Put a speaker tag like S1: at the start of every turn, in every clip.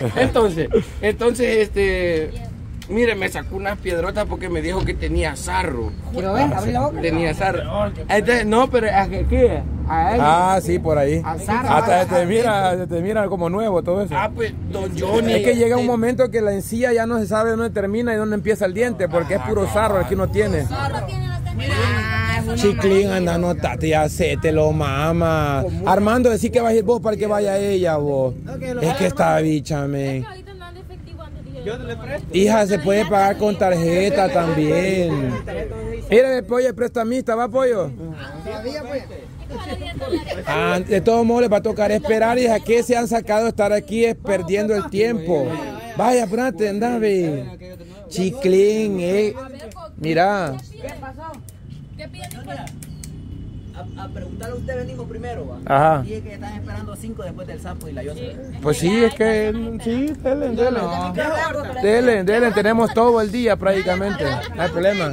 S1: Entonces, entonces, este, mire, me sacó unas piedrotas porque me dijo que tenía sarro.
S2: Quiero ver, abrí la boca.
S1: Tenía sarro. Entonces, no, pero ¿a qué? qué? A él.
S3: Ah, sí, por ahí.
S2: Al zarro.
S3: Hasta se te mira, se te mira como nuevo todo eso.
S1: Ah, pues, don Johnny.
S3: Es que llega un
S1: este,
S3: momento que la encía ya no se sabe dónde termina y dónde empieza el diente, porque es puro sarro el que uno tiene. Chiclín, anda, no ya sé, te lo mama. Armando, decí que vas a ir vos para que vaya ella, vos. Es que está bicha, men. Hija, se puede pagar con tarjeta también. Mira, pollo es prestamista, ¿va, pollo? Ah, de todos modos les va a tocar esperar y a que se han sacado estar aquí es perdiendo el tiempo. Vaya, apúrate, anda, ve. Chiclín, eh. Mira.
S4: ¿Qué piden
S2: A, a preguntarle a usted venimos primero, va.
S3: Ajá.
S2: Dije que están esperando cinco después del sapo y la yosa.
S3: Pues sí, es que sí, dele, dele. Dele, dele, tenemos todo el día prácticamente. No hay problema.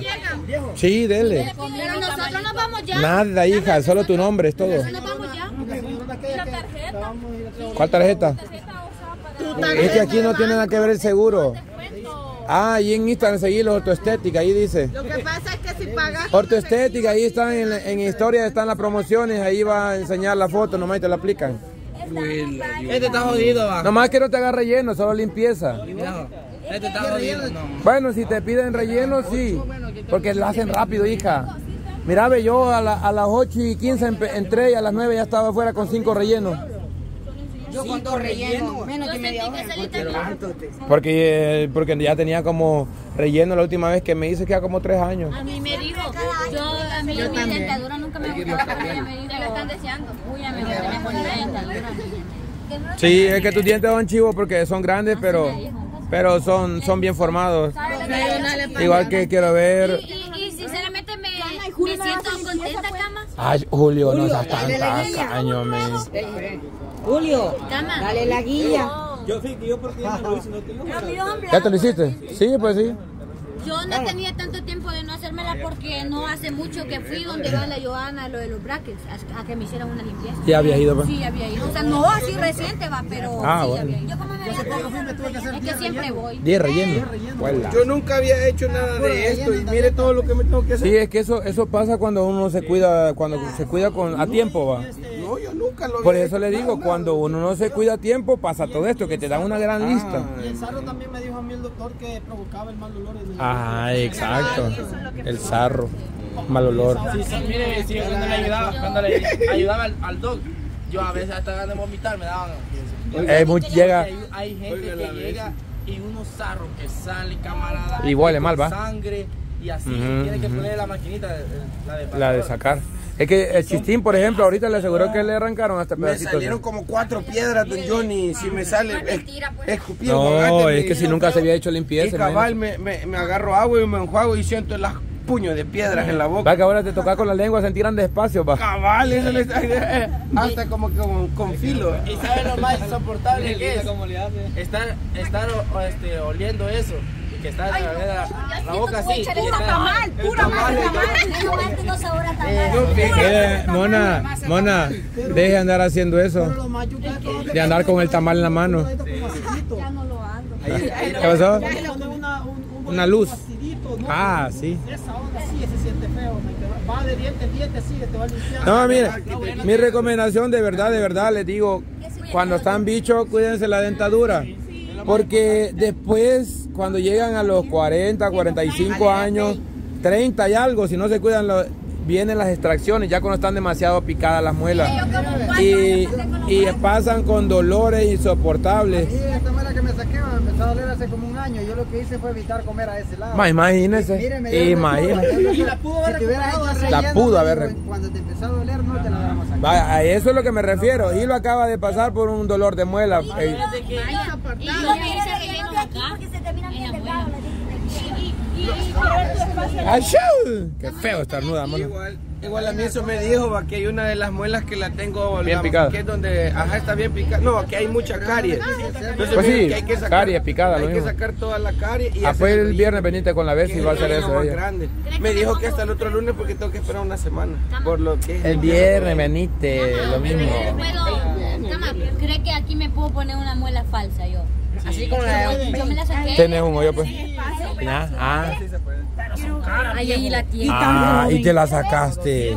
S3: Sí, dele.
S4: Pero nosotros nos vamos ya.
S3: Nada, hija, solo tu nombre es todo.
S4: Nos vamos ya. ¿Y la tarjeta?
S3: ¿Cuál tarjeta? Es que aquí no tiene nada que ver el seguro. Ah, y en Instagram seguirlo, ortoestética, ahí dice.
S5: Lo que pasa es pagas
S3: Ortoestética, ahí están en, en historia, están las promociones, ahí va a enseñar la foto, nomás y te la aplican.
S2: Este está jodido, va.
S3: Nomás que no te haga relleno, solo limpieza.
S2: Este está jodido, no.
S3: Bueno, si te piden relleno, sí. Porque lo hacen rápido, hija. Mira, ve, yo a, la- a las 8 y 15 empe- entré y a las 9 ya estaba afuera con 5 rellenos.
S2: Yo con dos rellenos.
S5: menos que media hora.
S3: Porque, eh, porque ya tenía como relleno la última vez que me hice que era como 3 años.
S4: A mí me dijo, yo, a mí mi dentadura nunca me gustó, pero ella me dijo, ya lo están deseando. Uy, me gusta, me pone la dentadura.
S3: Sí, es que tus dientes son chivos porque son grandes, pero, pero son, son bien formados. Igual que quiero ver.
S4: Y, sinceramente me, me siento contenta, Cama.
S3: Ay, Julio, no seas tan tacaño, men.
S5: Julio,
S4: Cama.
S5: dale la guía.
S2: Yo sí, que yo porque ya me lo hice, no tengo.
S3: ¿Ya te lo hiciste? Sí, pues sí.
S4: Yo no tenía tanto tiempo de no hacérmela porque no hace mucho que fui donde va la Joana, lo de los brackets, a, a que me hicieran una limpieza.
S3: Ya había ido, pues.
S4: Sí, había ido. O sea, no así reciente va, pero
S3: Ah,
S4: sí
S3: bueno.
S4: había ido. Yo como me había Es que siempre voy.
S3: 10 relleno. Huela.
S1: Yo nunca había hecho nada de esto y mire todo lo que me tengo que hacer.
S3: Sí, es que eso, eso pasa cuando uno se cuida, cuando se cuida con, a tiempo, va.
S1: No, yo nunca lo
S3: Por eso le digo, cuando uno no se cuida a tiempo, pasa todo esto, que te dan una gran lista.
S6: Y el sarro también me dijo a mí el doctor que provocaba el mal olor en el
S3: Ah, exacto. El sarro, mal olor.
S7: Sí, sí, mire, sí, cuando le ayudaba, cuando le ayudaba al, al doc, yo a veces hasta ganas de vomitar me daban.
S3: Eh, llega,
S7: Hay, hay gente que llega y unos sarros que salen, camarada.
S3: Y huele mal, ¿va?
S7: Sangre y así,
S3: Ujú,
S7: tiene que
S3: ujú.
S7: poner la maquinita, la de
S3: la de sacar. Es que el chistín, por ejemplo, ahorita le aseguró que le arrancaron hasta
S1: Me
S3: pedacitos.
S1: salieron como cuatro piedras, don Johnny. Si me sale es, escupido
S3: No,
S1: me
S3: es que si nunca se había hecho
S1: Y
S3: limpieza.
S1: cabal,
S3: imagínate.
S1: me, me, me agarro agua y me enjuago y siento las puños de piedras en la boca.
S3: Va que ahora te toca con la lengua, sentirán despacio, va.
S1: Cabal, eso le está hasta como con, con filo.
S7: ¿Y sabe lo más insoportable que es? Estar, estar este, oliendo eso. Y que está la, la, la boca así.
S4: tamal, tamal.
S3: Mona, mona, deje de andar haciendo eso. De andar con el tamal en la mano.
S4: Ya no lo ando.
S3: ¿Qué pasó?
S6: Ya le pone una, un, un
S3: Una luz. Ah, sí.
S6: Esa onda sí, se siente feo. va- Va de diente en diente, sí, te va limpiando.
S3: No, mire, mi recomendación de verdad, de verdad, les digo, cuando están bichos, cuídense la dentadura. Porque después, cuando llegan a los 40, 45 años, 30 y algo, si no se cuidan, vienen las extracciones, ya cuando están demasiado picadas las muelas. Y, y pasan con dolores insoportables.
S8: Saqué me empezó a doler hace como un año. Yo lo que hice fue evitar comer a ese lado.
S3: Ma,
S8: curva.
S6: Y la pudo haber
S8: Si relleno,
S3: La pudo
S8: Cuando te empezó a doler, no te la hubiéramos sacado.
S3: Va, a eso es lo que me refiero. Y lo acaba de pasar por un dolor de muela. Eh,
S4: Y hice relleno acá. En la muela.
S3: ¡Achú! ¡Qué feo estarnuda, mano!
S1: Igual, igual a mí eso me dijo va, que hay una de las muelas que la tengo
S3: Bien
S1: la-
S3: picada.
S1: que es donde ajá está bien picada no que hay mucha caries Entonces
S3: Pues sí,
S1: que hay que sacar,
S3: caries picada,
S1: hay
S3: lo
S1: que
S3: mismo.
S1: sacar toda la caries y
S3: Ah, fue el viernes veniste con la vez y va a hacer eso
S1: grande. me dijo que hasta el otro lunes porque tengo que esperar una semana por lo que
S3: El viernes veniste, lo mismo.
S4: Puedo, Cama, ¿cree que aquí me puedo poner una muela falsa yo?
S2: Así con la.
S4: Yo me la saqué.
S3: Tienes un hoyo, pues. Ah, ah.
S4: Ahí, ahí la tiene.
S3: Ah, y te la sacaste.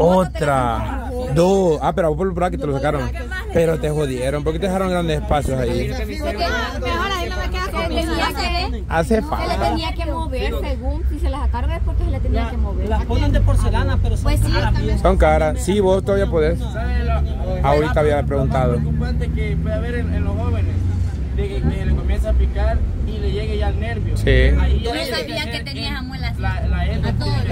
S3: Otra. Dos. Ah, pero por el que te lo sacaron. Pero te jodieron. ¿Por qué te dejaron grandes espacios ahí?
S4: Porque mejor ahí no me queda que tenía que
S3: Hace
S4: se le
S3: falta.
S4: tenía que mover según si se la sacaron es porque se le tenía que mover.
S6: Las ponen de porcelana, pero son
S4: Pues sí,
S6: caras.
S3: Son caras. Sí, vos todavía podés.
S7: ¿Sabe lo-
S3: Ahorita había
S7: lo
S3: preguntado.
S7: más preocupante que puede haber en, en los jóvenes, de que, a picar y le llegue ya el nervio.
S3: Sí.
S7: Ahí
S4: no que tenías
S7: en-
S4: amuelas.
S7: La, la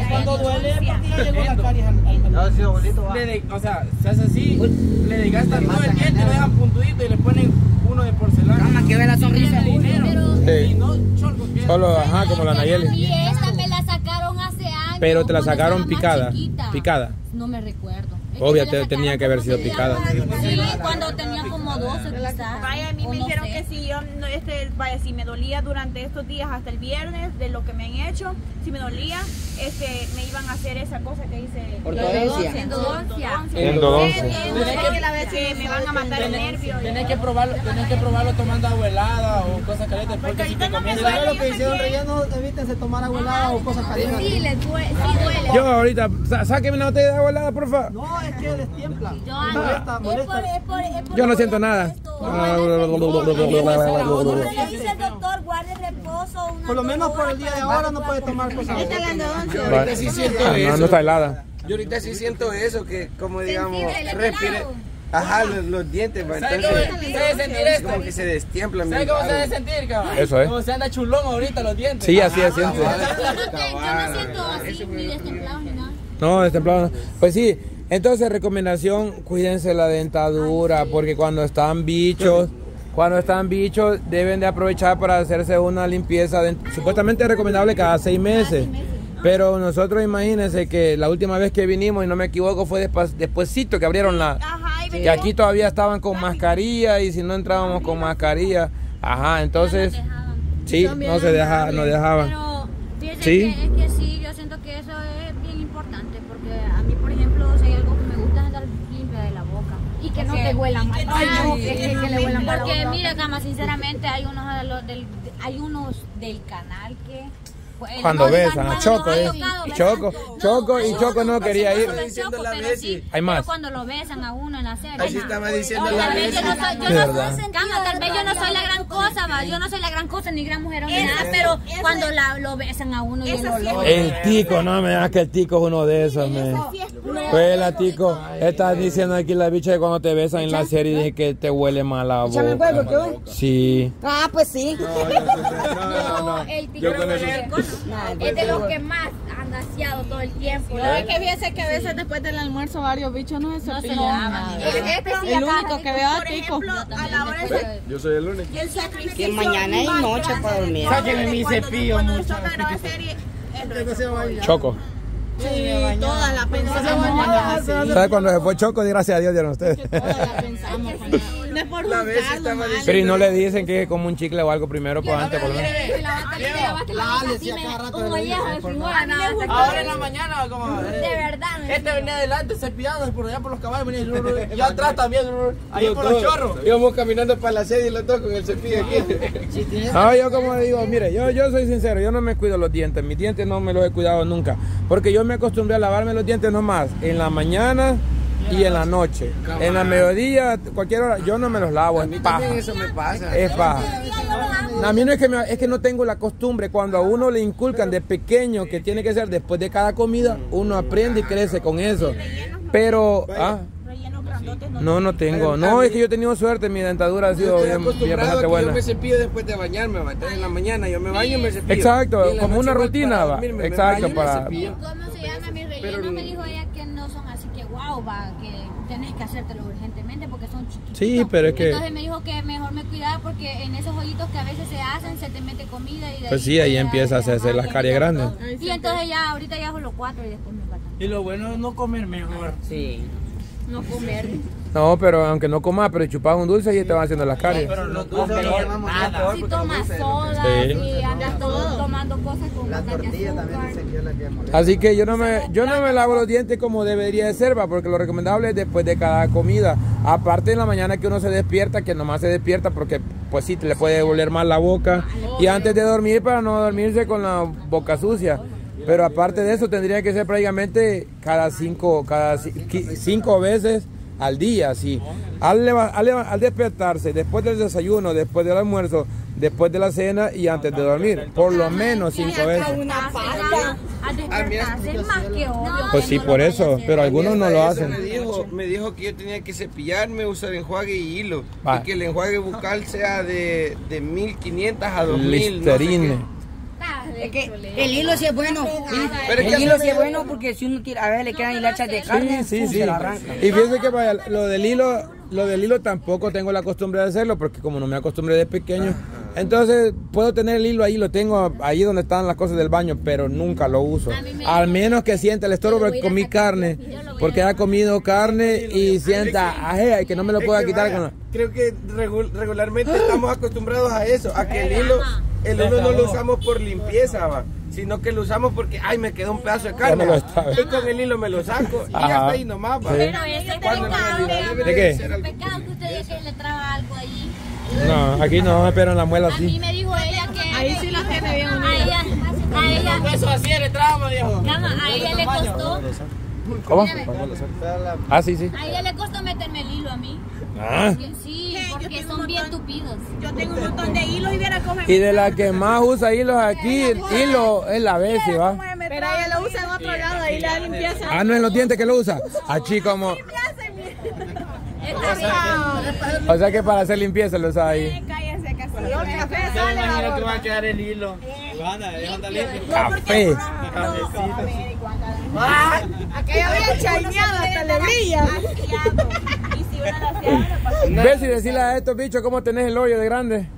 S6: Cuando duele es porque ya llegó la caries al, al,
S2: No, sí, abuelito, va.
S7: le de- o sea, se hace así, le desgastan todo el diente, lo dejan puntudito y le ponen uno de porcelana.
S2: Que ve la sonrisa.
S4: Pero,
S3: Sí.
S7: Y no
S3: Solo, ajá, como la Nayeli.
S4: Y esta me la sacaron hace años.
S3: Pero te la sacaron picada. Picada.
S4: No me recuerdo.
S3: Obvio, te- tenía que haber sido picada.
S4: Sí, cuando tenía como 12 quizás.
S9: Vaya, a mí me
S4: no
S9: dijeron
S4: sé.
S9: que si yo, no, este, vaya, si me dolía durante estos días hasta el viernes de lo que me han hecho, si me dolía, este, me iban a hacer esa cosa que dice
S2: Ortodoncia.
S4: Endodoncia.
S3: Endodoncia.
S9: Que la vez que me van a matar el nervio.
S7: Tienes que probarlo, tienes que probarlo tomando agua helada o cosas calientes porque si te
S9: ahorita no me
S7: comienza
S9: duele.
S8: lo que hicieron relleno, evítense tomar agua helada o cosas calientes.
S4: Sí, le duele. Sí duele.
S3: Yo ahorita, sáqueme una botella de agua helada, porfa.
S8: No, destiempla.
S4: Yo
S8: Molesta,
S4: es por,
S8: molesta.
S4: es por, es por
S3: Yo no siento nada.
S4: doctor, guarde reposo.
S8: Por lo menos por el día de ahora no puede tomar cosas.
S1: Yo ahorita sí siento eso.
S3: No, no está helada.
S1: Yo ahorita sí siento eso, que como digamos, respire. Ajá, los, los dientes, pues,
S7: ¿Sabes cómo se debe sentir esto?
S1: como que se destiemplan.
S7: ¿Sabes
S1: bien
S7: cómo se debe sentir, cabrón?
S3: Eso es.
S7: Como se anda chulón ahorita los dientes.
S3: Sí, así es, siente.
S4: Yo no, te- yo no siento así ni destemplado ni nada.
S3: No, destemplado. no. Pues sí, entonces recomendación, cuídense la dentadura, porque cuando están bichos, cuando están bichos, deben de aprovechar para hacerse una limpieza. dent- Supuestamente es recomendable cada seis meses. Pero nosotros imagínense que la última vez que vinimos, y no me equivoco, fue después, despuésito que abrieron la... Que aquí todavía estaban con mascarilla y si no entrábamos con mascarilla, ajá, entonces... Sí, no se deja, no dejaban. Sí.
S4: que, es que sí, yo siento que eso es bien importante porque a mí, por ejemplo, si hay algo que me gusta es andar limpia de la boca. Que no te huela mal. Ay, no, que, que, que le huelan mal. Porque mira, Cama, sinceramente hay unos, del, hay unos del canal que... pues,
S3: Cuando besan a Choco, eh. Y Choco. Choco, y Choco no quería ir. Hay más.
S4: cuando lo besan a uno en la serie.
S1: Así estaba diciendo la
S4: tal vez yo no
S1: Bessie.
S4: soy, yo
S3: De
S4: no
S3: verdad.
S4: Cama, tal vez yo no soy la gran cosa, va. Yo no soy la gran cosa ni gran mujer ni nada, pero cuando la, lo besan a uno y el
S3: tico, no me digas que el tico es uno de esos, me. Pues la tico, estás diciendo aquí la bicha que cuando te besan en la serie dije que te huele mal la boca.
S5: ¿qué?
S3: Sí.
S5: Ah, pues sí.
S4: No, el tico no es el tico, no. Es de los que más han gaseado todo el tiempo.
S9: Es que fíjese que a veces después del almuerzo varios bichos no se
S4: No
S9: cepillan.
S4: lavan.
S9: Este sí, el único que veo a Tico.
S4: A la hora de
S1: Yo soy el único.
S9: El sacrificio.
S5: Que mañana y noche para dormir.
S7: Sáquenme mi cepillo,
S3: Choco.
S9: Sí, todas la pensamos.
S3: ¿Sabes cuando se fue Choco? Di Gracias a Dios, dieron ustedes.
S9: Todas la pensamos. No es por
S1: La Bessie
S9: juzgarlo,
S1: estaba
S9: mal.
S3: Pero y no le dicen que es como un chicle o algo primero, pues antes por lo menos.
S7: Ahora en la mañana, como.
S4: De verdad.
S7: Este venía adelante cepillado por allá por los caballos, venía y yo atrás también, ahí por los chorros.
S1: Íbamos caminando para la sede y los dos con el cepillo aquí.
S3: No, yo como digo, mire, yo, yo soy sincero, yo no me cuido los dientes, mis dientes no me los he cuidado nunca, porque yo me acostumbré a lavarme los dientes nomás en la mañana y en la noche. En la mediodía, cualquier hora, yo no me los lavo, es paja.
S1: También eso me pasa.
S3: Es paja. A mí no es que me- es que no tengo la costumbre, cuando a uno le inculcan de pequeño que tiene que ser después de cada comida, uno aprende y crece con eso. Pero, ah,
S9: no.
S3: no, tengo. No, es que yo he tenido suerte, mi dentadura ha
S1: Yo
S3: sido
S1: estoy
S3: bien, bastante
S1: que yo
S3: buena.
S1: me cepillo después de bañarme, en la mañana yo me baño y me cepillo.
S3: Exacto, como una rutina,
S1: para
S3: va. Exacto,
S1: baño y me
S3: para-.
S4: ¿Cómo se llama? Mi relleno
S1: Pero-
S4: me dijo ella que no son así que guau, va, que tenés que hacértelo urgentemente porque son chiquitos.
S3: Sí, pero es que-
S4: Entonces me dijo que mejor me cuidara porque en esos hoyitos que a veces se hacen se te mete comida y de
S3: Pues sí, ahí empieza a hacerse
S4: ajá,
S3: las caries
S4: ahí
S3: grandes.
S4: Y entonces ya, ahorita ya hago los cuatro y después me faltan.
S7: Y lo bueno es no comer mejor.
S2: Sí.
S4: No comer.
S3: No, pero aunque no comas, pero chupas un dulce y te van haciendo las caries.
S7: Pero los
S8: dulces no llamamos
S7: nada.
S4: Si tomas soda,
S3: Sí.
S4: si andas todo tomando cosas con
S8: La tortilla también dicen que es la que molesta.
S3: Así que yo no me, yo no me lavo los dientes como debería de ser, va, porque lo recomendable es después de cada comida. Aparte en la mañana que uno se despierta, que nomás se despierta porque pues sí, te le puede doler más la boca. Y antes de dormir para no dormirse con la boca sucia. Pero aparte de eso tendría que ser prácticamente cada cinco, cada cinco veces al día, sí. Al, al, al despertarse, después del desayuno, después del almuerzo, después de la cena y antes de dormir. Por lo menos cinco veces.
S4: Al despertarse es más que obvio.
S3: Pues sí, por eso, pero algunos no lo hacen.
S1: Me dijo, me dijo que yo tenía que cepillarme, usar enjuague y hilo. Y que el enjuague bucal sea de, de 1500 a 2000. no sé
S3: Listerine.
S5: Es que el hilo sí es bueno. El hilo sí es bueno porque si uno tira, a veces le quedan hilachas de carne,
S3: Sí, sí,
S5: ¡pum!
S3: sí.
S5: se la arranca.
S3: Y fíjense que vaya, lo del hilo, lo del hilo tampoco tengo la costumbre de hacerlo porque como no me acostumbré de pequeño, entonces puedo tener el hilo ahí, lo tengo ahí donde están las cosas del baño, pero nunca lo uso. Al menos que sienta el estómago porque comí carne, porque ha comido carne y sienta ajea y que no me lo
S1: Es
S3: pueda
S1: que
S3: quitar
S1: vaya,
S3: con la-
S1: Creo que regu- regularmente estamos acostumbrados a eso, a que el hilo, el hilo no lo usamos por limpieza, va, sino que lo usamos porque, ay, me quedó un pedazo de carne.
S3: me lo estaba.
S1: Y con el hilo me lo saco y
S3: Ajá.
S1: hasta ahí nomás, va.
S3: Sí.
S4: Pero ese es pecado,
S3: ¿De qué?
S1: algo
S4: Pecado que usted dice que le traba algo ahí.
S3: No, aquí no, pero en la muela
S4: A mí me dijo ella que.
S9: Ahí sí la tiene bien
S4: A ella, a ella,
S7: Eso así trama, viejo.
S4: A ella le costó,
S3: ¿Cómo? Ah, sí, sí.
S4: a ella le costó meterme el hilo a mí.
S3: Ah.
S4: Sí, porque son bien tupidos.
S9: Yo tengo un montón de hilos y viera cómo
S3: Y de la que más usa hilos aquí, el hilo es la Bessie, ¿va?
S9: Pero ella lo usa en otro lado, ahí le da limpieza.
S3: Ah, no en los dientes que lo usa. Aquí como...
S4: Está bien.
S3: O sea que para hacer limpieza lo usa ahí.
S9: Cállese, casi.
S7: Yo imagino que va a quedar el hilo.
S3: Café.
S9: Aquella había chaineado hasta le brilla. Y si una la cierra,
S3: Ves y decirle a estos bichos cómo tenés el hoyo de grande.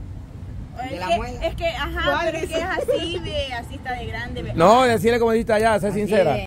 S9: Es que, es que, ajá, pero es que es así, ve, así está de grande, ve.
S3: No, decirle como dijiste allá, sé sincera.